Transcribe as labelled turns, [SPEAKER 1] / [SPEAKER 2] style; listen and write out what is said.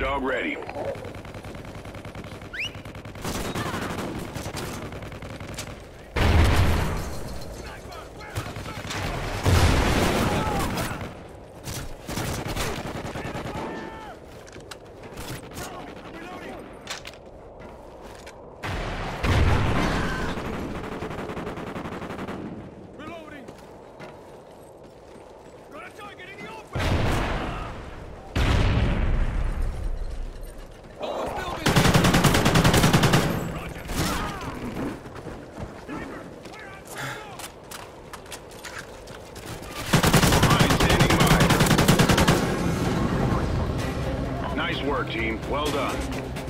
[SPEAKER 1] Dog ready. team. Well done.